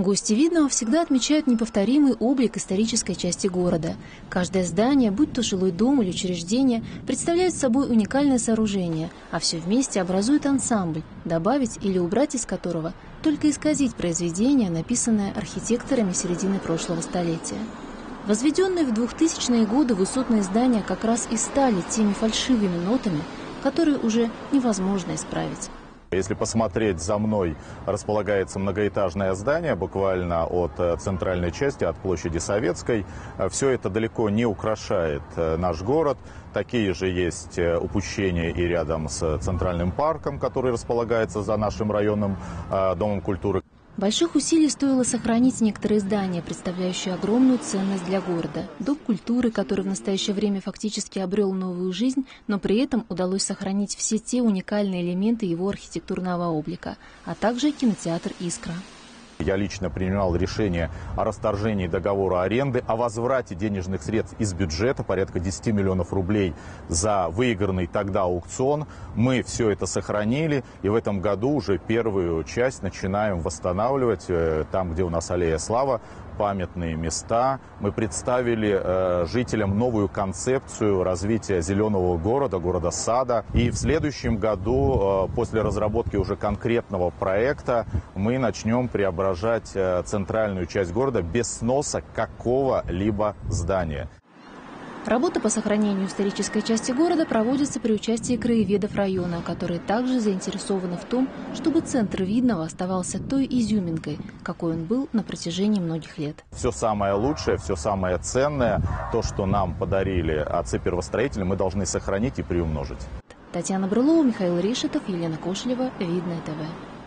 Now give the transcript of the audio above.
Гости Видного всегда отмечают неповторимый облик исторической части города. Каждое здание, будь то жилой дом или учреждение, представляет собой уникальное сооружение, а все вместе образует ансамбль, добавить или убрать из которого только исказить произведение, написанное архитекторами середины прошлого столетия. Возведенные в 2000-е годы высотные здания как раз и стали теми фальшивыми нотами, которые уже невозможно исправить. Если посмотреть за мной, располагается многоэтажное здание, буквально от э, центральной части, от площади Советской. Э, Все это далеко не украшает э, наш город. Такие же есть упущения и рядом с Центральным парком, который располагается за нашим районным Домом культуры. Больших усилий стоило сохранить некоторые здания, представляющие огромную ценность для города. Дом культуры, который в настоящее время фактически обрел новую жизнь, но при этом удалось сохранить все те уникальные элементы его архитектурного облика, а также кинотеатр «Искра». Я лично принимал решение о расторжении договора аренды, о возврате денежных средств из бюджета, порядка 10 миллионов рублей за выигранный тогда аукцион. Мы все это сохранили, и в этом году уже первую часть начинаем восстанавливать, э, там, где у нас аллея слава, памятные места. Мы представили э, жителям новую концепцию развития зеленого города, города-сада. И в следующем году, э, после разработки уже конкретного проекта, мы начнем преображать э, центральную часть города без сноса какого-либо здания. Работа по сохранению исторической части города проводится при участии краеведов района, которые также заинтересованы в том, чтобы центр Видного оставался той изюминкой, какой он был на протяжении многих лет. Все самое лучшее, все самое ценное, то, что нам подарили отцы-первостроители, мы должны сохранить и приумножить. Татьяна Брылова, Михаил Ришетов, Елена Кошелева, Видное ТВ.